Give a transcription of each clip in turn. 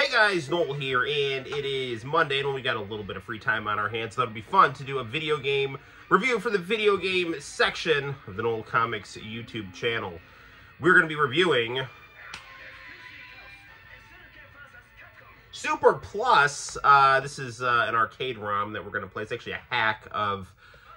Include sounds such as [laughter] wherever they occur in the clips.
Hey guys, Noel here, and it is Monday, and we got a little bit of free time on our hands, so that'll be fun to do a video game review for the video game section of the Noel ComiX YouTube channel. We're going to be reviewing Super Plus. Uh, this is uh, an arcade ROM that we're going to play. It's actually a hack of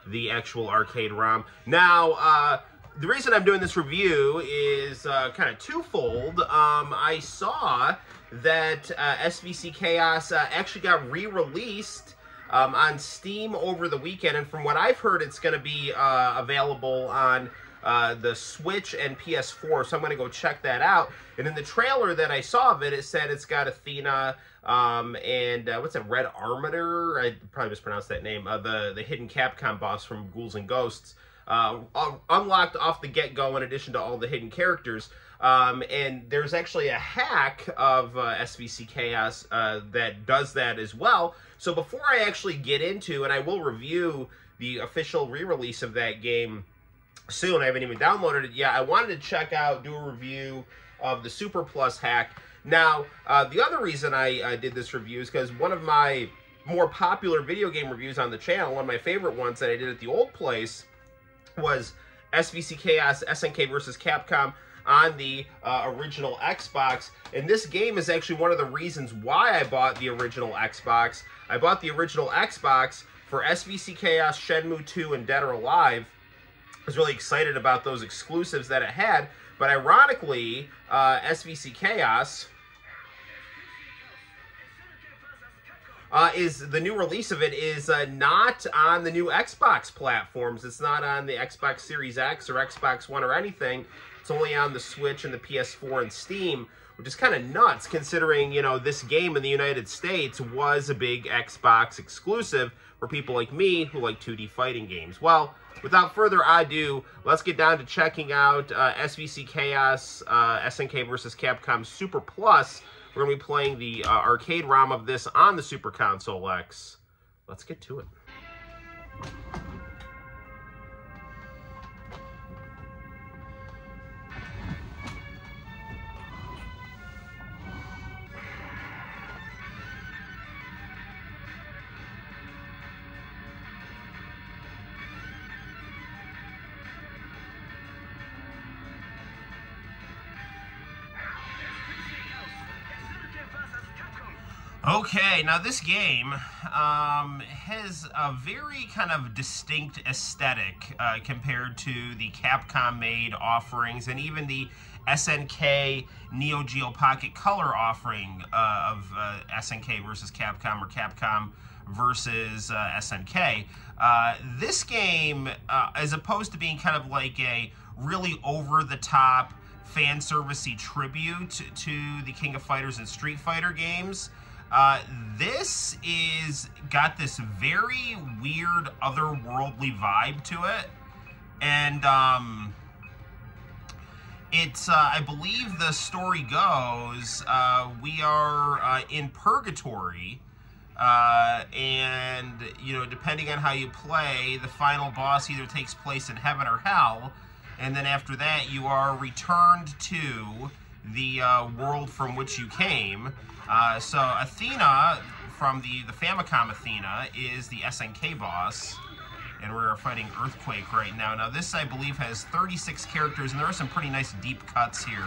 the actual arcade ROM. Now, uh, the reason I'm doing this review is uh, kind of twofold. Um, I saw that uh, SVC Chaos uh, actually got re-released um, on Steam over the weekend, and from what I've heard, it's going to be uh, available on uh, the Switch and PS4, so I'm going to go check that out. And in the trailer that I saw of it, it said it's got Athena um, and uh, what's that, Red Armator? I probably mispronounced that name. Uh, the, the hidden Capcom boss from Ghouls and Ghosts. Unlocked off the get-go in addition to all the hidden characters. Um, and there's actually a hack of uh, SVC Chaos uh, that does that as well. So before I actually get into, and I will review the official re-release of that game soon, I haven't even downloaded it yet, I wanted to check out, do a review of the Super Plus hack. Now, uh, the other reason I did this review is because one of my more popular video game reviews on the channel, one of my favorite ones that I did at the old place, was SVC Chaos SNK versus Capcom on the uh, original Xbox. And this game is actually one of the reasons why I bought the original Xbox. I bought the original Xbox for SVC Chaos, Shenmue 2, and Dead or Alive. I was really excited about those exclusives that it had. But ironically, uh, SVC Chaos uh, is the new release of it is uh, not on the new Xbox platforms. It's not on the Xbox Series X or Xbox One or anything. It's only on the Switch and the PS4 and Steam, which is kind of nuts considering, you know, this game in the United States was a big Xbox exclusive for people like me who like 2D fighting games. Well, without further ado, let's get down to checking out uh, SVC Chaos uh, SNK versus Capcom Super Plus we're going to be playing the uh, arcade ROM of this on the Super Console X. Let's get to it. Okay, now this game um, has a very kind of distinct aesthetic uh, compared to the Capcom-made offerings and even the SNK Neo Geo Pocket Color offering uh, of uh, SNK versus Capcom or Capcom versus uh, SNK. Uh, this game, uh, as opposed to being kind of like a really over-the-top fan servicey tribute to the King of Fighters and Street Fighter games, uh, this is got this very weird otherworldly vibe to it. And um, it's, uh, I believe the story goes, uh, we are uh, in purgatory. Uh, and, you know, depending on how you play, the final boss either takes place in heaven or hell. And then after that, you are returned to the uh, world from which you came. Uh, so Athena from the, the Famicom Athena is the SNK boss. And we're fighting Earthquake right now. Now this, I believe, has 36 characters, and there are some pretty nice deep cuts here.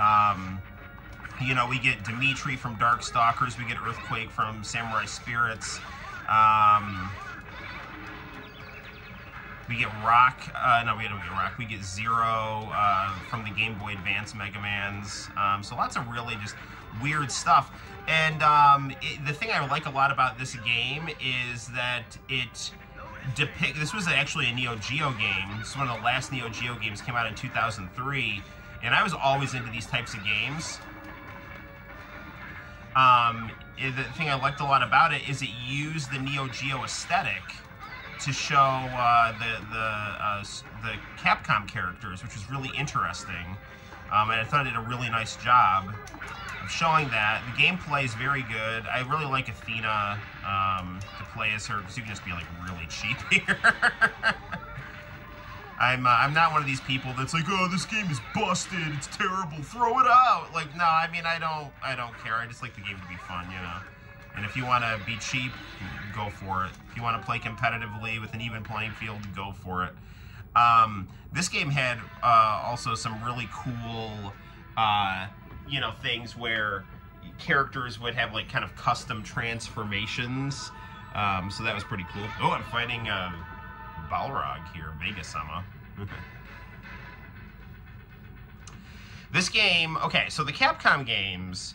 Um, you know, we get Dimitri from Darkstalkers, we get Earthquake from Samurai Spirits. Um, we get Rock, uh, no, we don't get Rock. We get Zero uh, from the Game Boy Advance Mega Mans. Um, so lots of really just weird stuff. And um, it, the thing I like a lot about this game is that it depict. This was actually a Neo Geo game. This is one of the last Neo Geo games. Came out in 2003, and I was always into these types of games. Um, the thing I liked a lot about it is it used the Neo Geo aesthetic to show uh, the the uh, the Capcom characters, which was really interesting. Um, and I thought it did a really nice job of showing that. The gameplay is very good. I really like Athena um, to play as her because you can just be like really cheap [laughs] here. I'm uh, I'm not one of these people that's like, oh, this game is busted, it's terrible, throw it out. Like, no, I mean, I don't I don't care. I just like the game to be fun, you know. And if you want to be cheap, go for it. If you want to play competitively with an even playing field, go for it. Um, this game had uh, also some really cool, uh, you know, things where characters would have like kind of custom transformations. Um, so that was pretty cool. Oh, I'm fighting uh, Balrog here, Vegasama. [laughs] this game, okay, so the Capcom games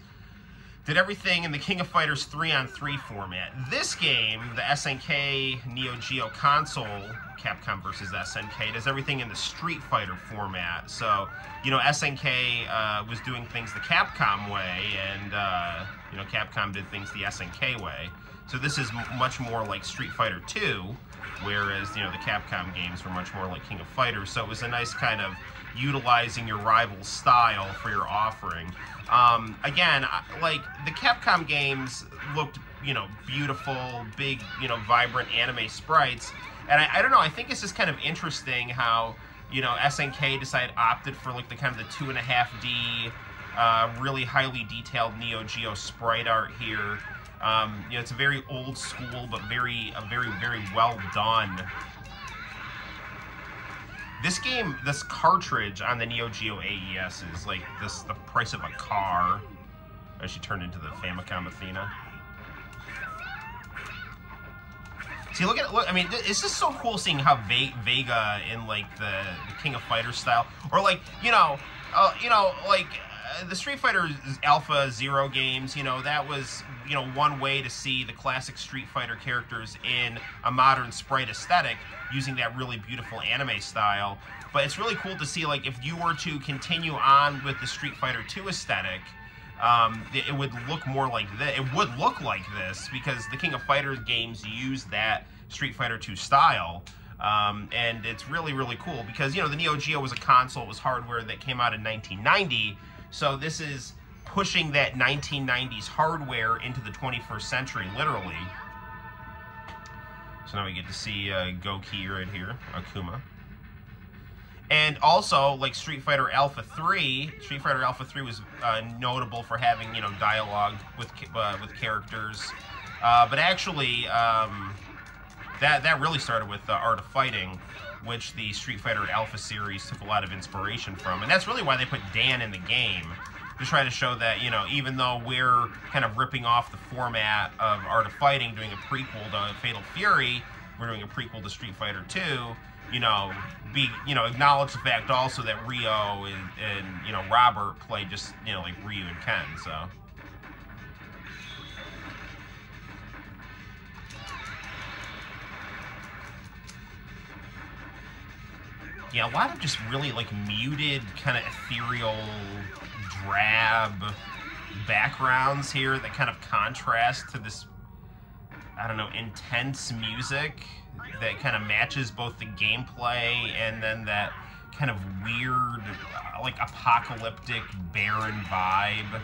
did everything in the King of Fighters 3 on 3 format. This game, the SNK Neo Geo console, Capcom versus SNK, does everything in the Street Fighter format. So, you know, SNK uh, was doing things the Capcom way, and, uh, you know, Capcom did things the SNK way. So this is much more like Street Fighter 2, whereas, you know, the Capcom games were much more like King of Fighters. So it was a nice kind of utilizing your rival's style for your offering. Um, again, like the Capcom games looked, you know, beautiful, big, you know, vibrant anime sprites, and I, I don't know. I think it's just kind of interesting how you know SNK decided opted for like the kind of the two and a half D, uh, really highly detailed Neo Geo sprite art here. Um, you know, it's a very old school, but very, a very, very well done this game, this cartridge on the Neo Geo AES is like this the price of a car. As she turned into the Famicom Athena. See, look at look. I mean, it's just so cool seeing how Ve Vega in like the, the King of Fighters style, or like you know, uh, you know, like uh, the Street Fighter Alpha Zero games. You know, that was you know one way to see the classic Street Fighter characters in a modern sprite aesthetic using that really beautiful anime style. But it's really cool to see, like, if you were to continue on with the Street Fighter 2 aesthetic, um, it would look more like this. It would look like this because the King of Fighters games use that Street Fighter 2 style. Um, and it's really, really cool because, you know, the Neo Geo was a console, it was hardware that came out in 1990. So this is pushing that 1990s hardware into the 21st century, literally. So now we get to see uh, Gouki right here, Akuma. And also, like Street Fighter Alpha 3, Street Fighter Alpha 3 was uh, notable for having, you know, dialogue with uh, with characters. Uh, but actually, um, that, that really started with the Art of Fighting, which the Street Fighter Alpha series took a lot of inspiration from. And that's really why they put Dan in the game to try to show that, you know, even though we're kind of ripping off the format of Art of Fighting, doing a prequel to Fatal Fury, we're doing a prequel to Street Fighter 2, you know, be, you know, acknowledge the fact also that Ryo and, and you know, Robert play just, you know, like Ryu and Ken, so. Yeah, a lot of just really like muted, kind of ethereal drab backgrounds here that kind of contrast to this, I don't know, intense music that kind of matches both the gameplay and then that kind of weird, like apocalyptic, barren vibe.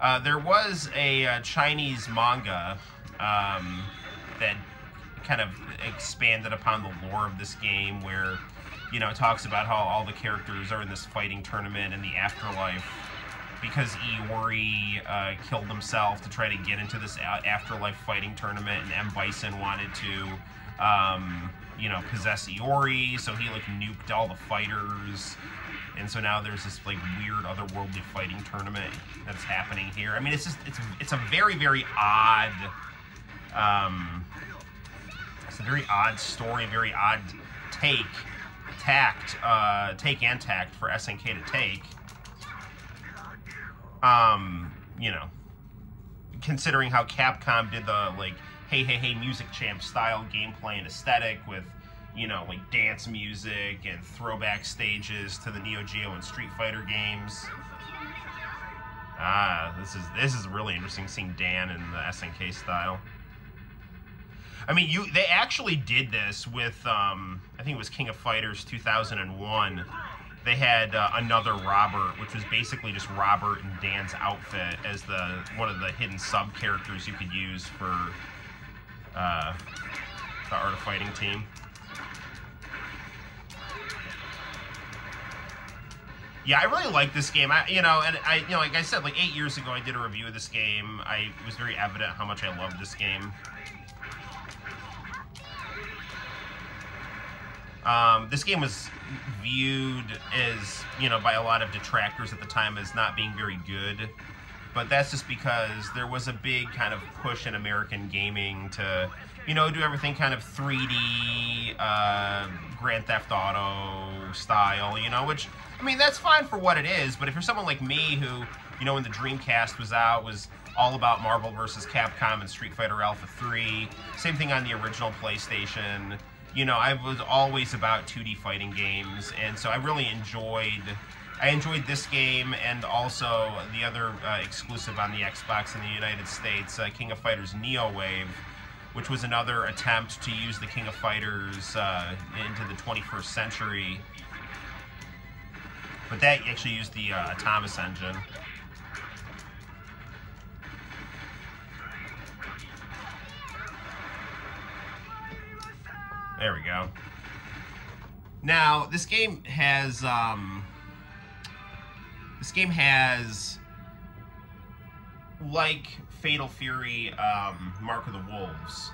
Uh, there was a, uh, Chinese manga um, that kind of expanded upon the lore of this game where you know, talks about how all the characters are in this fighting tournament in the afterlife because Iori uh, killed himself to try to get into this afterlife fighting tournament, and M. Bison wanted to, um, you know, possess Iori, so he like nuked all the fighters. And so now there's this like weird otherworldly fighting tournament that's happening here. I mean, it's just it's it's a very very odd, um, it's a very odd story, very odd take tact, uh, take and tact for SNK to take. Um, you know, considering how Capcom did the like hey hey hey music champ style gameplay and aesthetic with you know like dance music and throwback stages to the Neo Geo and Street Fighter games. Ah, this is this is really interesting seeing Dan in the SNK style. I mean, you they actually did this with um, I think it was King of Fighters 2001. They had uh, another Robert, which was basically just Robert and Dan's outfit as the one of the hidden sub characters you could use for uh, the Art of Fighting team. Yeah, I really like this game. I, you know, and I, you know, like I said, like eight years ago, I did a review of this game. I was very evident how much I loved this game. Um, this game was viewed as, you know, by a lot of detractors at the time as not being very good. But that's just because there was a big kind of push in American gaming to, you know, do everything kind of 3D, uh, Grand Theft Auto style, you know, which, I mean, that's fine for what it is. But if you're someone like me who, you know, when the Dreamcast was out, was all about Marvel vs. Capcom and Street Fighter Alpha 3, same thing on the original PlayStation you know, I was always about 2D fighting games, and so I really enjoyed. I enjoyed this game and also the other uh, exclusive on the Xbox in the United States, uh, King of Fighters Neo Wave, which was another attempt to use the King of Fighters uh, into the 21st century. But that actually used the uh, Thomas engine. There we go. Now, this game has, um, this game has, like Fatal Fury, um, Mark of the Wolves,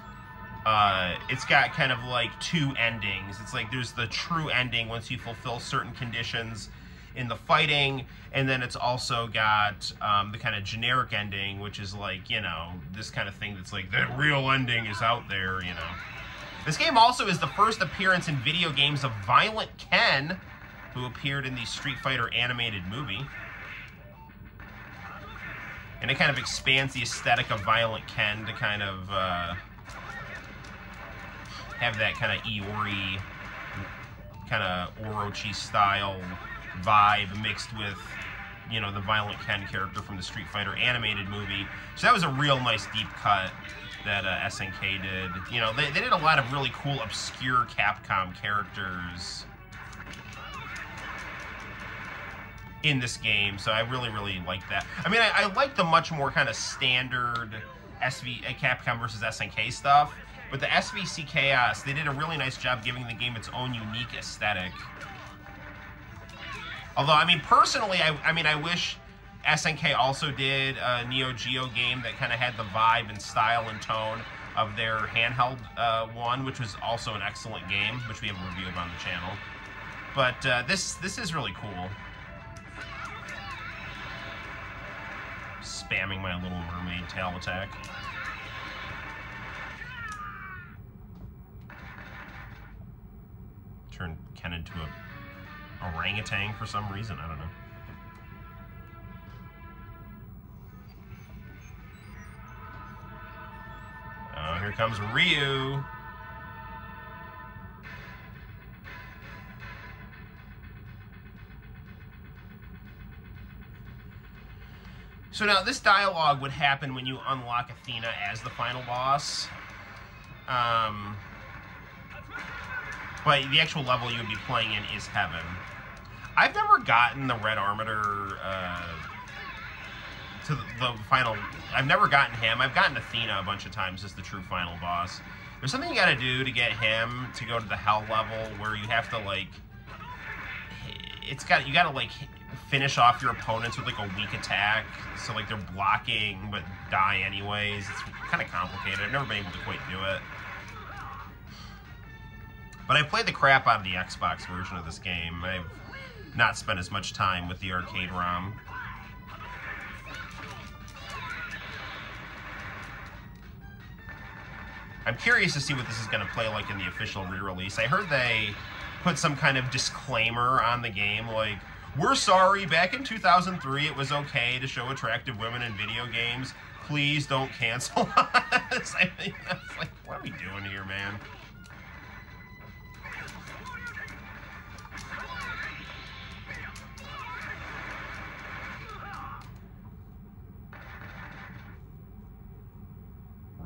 uh, it's got kind of like two endings. It's like there's the true ending once you fulfill certain conditions in the fighting, and then it's also got um, the kind of generic ending, which is like, you know, this kind of thing that's like, the real ending is out there, you know. This game also is the first appearance in video games of Violent Ken, who appeared in the Street Fighter animated movie. And it kind of expands the aesthetic of Violent Ken to kind of uh, have that kind of Iori, kind of Orochi style vibe mixed with, you know, the Violent Ken character from the Street Fighter animated movie. So that was a real nice deep cut that uh, SNK did. You know, they, they did a lot of really cool, obscure Capcom characters in this game, so I really, really like that. I mean, I, I like the much more kind of standard SV uh, Capcom versus SNK stuff, but the SVC Chaos, they did a really nice job giving the game its own unique aesthetic. Although, I mean, personally, I, I mean, I wish SNK also did a Neo Geo game that kind of had the vibe and style and tone of their handheld uh, one, which was also an excellent game, which we have a review of on the channel. But uh, this this is really cool. Spamming my Little Mermaid tail attack. Turn Ken into a orangutan for some reason, I don't know. Here comes Ryu. So now this dialogue would happen when you unlock Athena as the final boss. Um, but the actual level you would be playing in is Heaven. I've never gotten the Red Armator uh, to the, the, final. I've never gotten him. I've gotten Athena a bunch of times as the true final boss. There's something you got to do to get him to go to the hell level where you have to like. It's got you got to like finish off your opponents with like a weak attack, so like they're blocking but die anyways. It's kind of complicated. I've never been able to quite do it. But I played the crap out of the Xbox version of this game. I've not spent as much time with the arcade ROM. I'm curious to see what this is going to play like in the official re-release. I heard they put some kind of disclaimer on the game, like, we're sorry, back in 2003 it was okay to show attractive women in video games. Please don't cancel [laughs] us. [laughs] I mean, like, what are we doing here, man?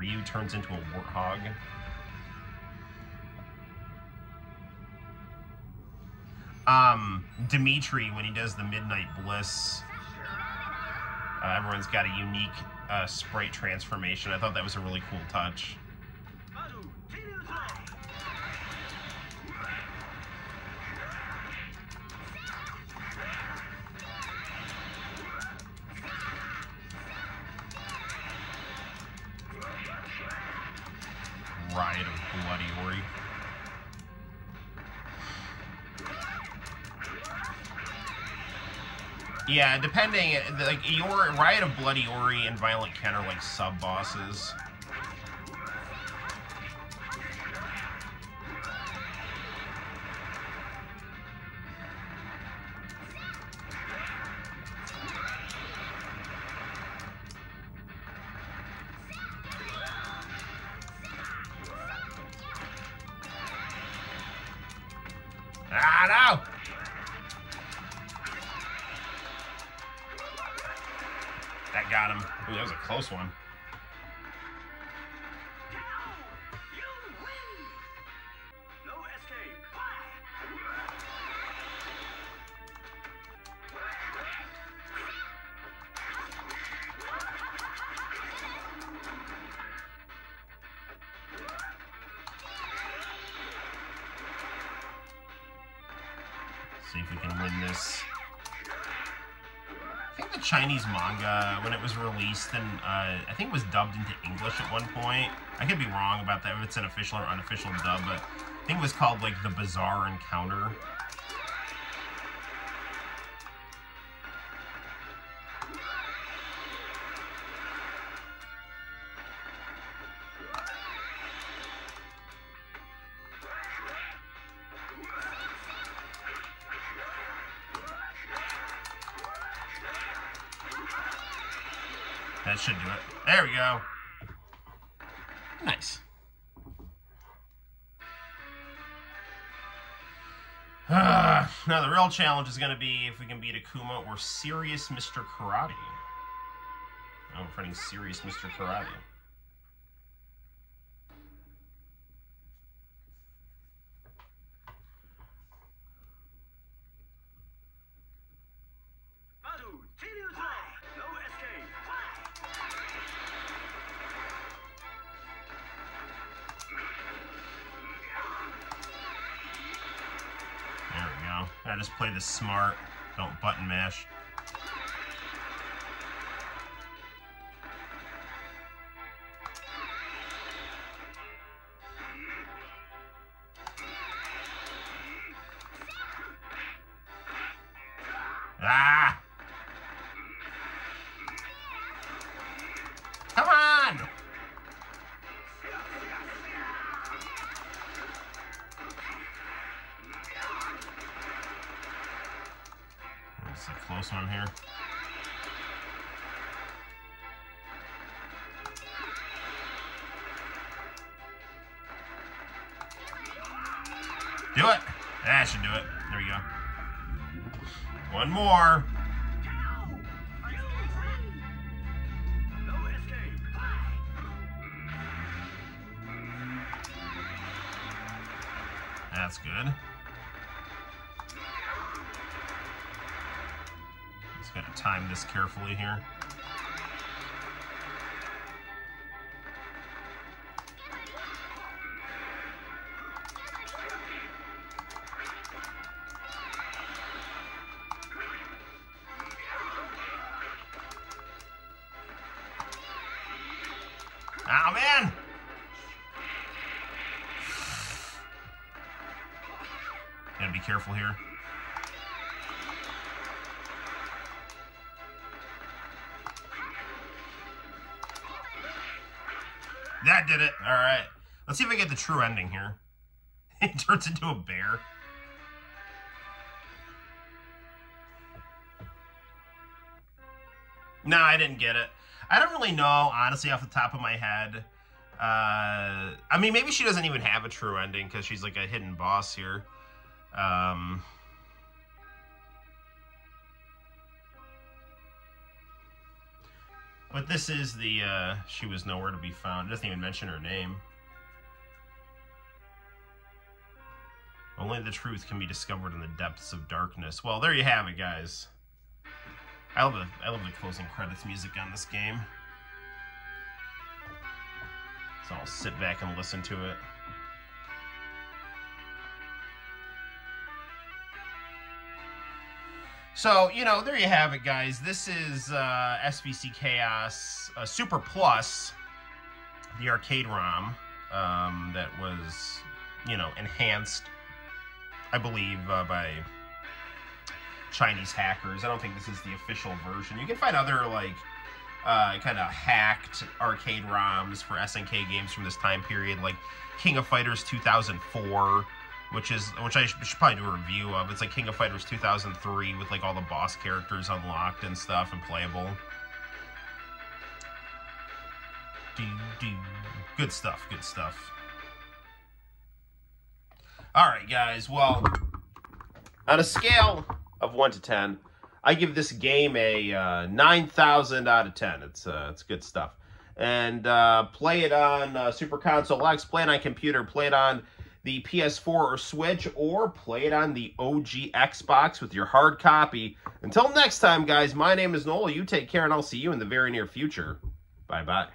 Ryu turns into a warthog. Um, Dimitri, when he does the Midnight Bliss, uh, everyone's got a unique uh, sprite transformation. I thought that was a really cool touch. Yeah, depending, like, your Riot of Blood Iori and Violent Ken are like sub-bosses. Close one. See if we can win this. Chinese manga, when it was released, and uh, I think it was dubbed into English at one point. I could be wrong about that, if it's an official or unofficial dub, but I think it was called, like, The Bizarre Encounter. That should do it. There we go. Nice. Uh, [sighs] now the real challenge is going to be if we can beat Akuma or Serious Mr. Karate. We're fighting Serious Mr. Karate. I just play this smart. Don't button mash. This one here. Do it! Ah, that should do it. There we go. One more. Just gotta time this carefully here. Oh man! Gotta be careful here. All right. Let's see if I get the true ending here. [laughs] He turns into a bear. No, I didn't get it. I don't really know, honestly, off the top of my head. Uh, I mean, maybe she doesn't even have a true ending because she's like a hidden boss here. Um, but this is the, uh, she was nowhere to be found. It doesn't even mention her name. Only the truth can be discovered in the depths of darkness. Well, there you have it, guys. I love the I love the closing credits music on this game. So I'll sit back and listen to it. So, you know, there you have it, guys. This is uh, Chaos uh, Super Plus, the arcade ROM. um, that was, you know, enhanced, I believe, uh, by Chinese hackers. I don't think this is the official version. You can find other, like, uh, kind of hacked arcade ROMs for SNK games from this time period, like King of Fighters 2004, which is which I should, should probably do a review of. It's like King of Fighters 2003 with like all the boss characters unlocked and stuff and playable. Good stuff, good stuff. All right, guys. Well, on a scale of 1 to 10, I give this game a uh, 9,000 out of 10. It's, uh, it's good stuff. And uh, play it on uh, Super Console X, play it on computer, play it on the PS4 or Switch, or play it on the OG Xbox with your hard copy. Until next time, guys, my name is Noel. You take care, and I'll see you in the very near future. Bye-bye.